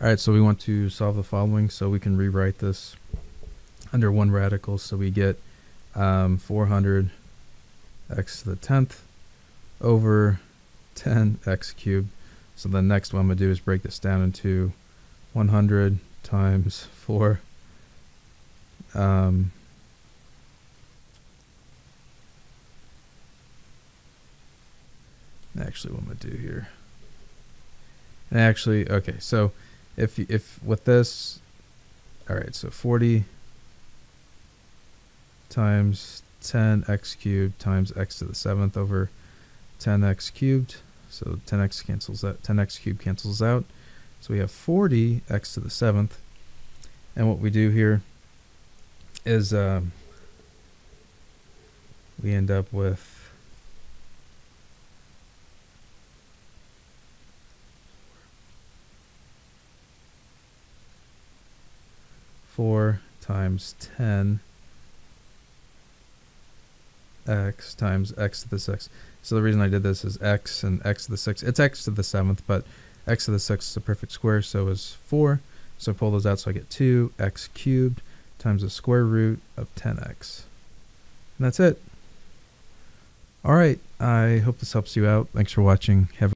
All right, so we want to solve the following, so we can rewrite this under one radical. So we get um, 400 x to the 10th over 10 x cubed. So the next one I'm going to do is break this down into 100 times 4. Um, actually, what I'm going to do here. And actually, okay, so if if with this, all right, so 40 times 10x cubed times x to the seventh over 10x cubed. So 10x cancels that 10x cubed cancels out. So we have 40x to the seventh. And what we do here is um, we end up with four times ten x times x to the sixth. So the reason I did this is x and x to the sixth. It's x to the seventh, but x to the sixth is a perfect square, so is four. So I pull those out, so I get two x cubed times the square root of 10x. And that's it. All right. I hope this helps you out. Thanks for watching. Have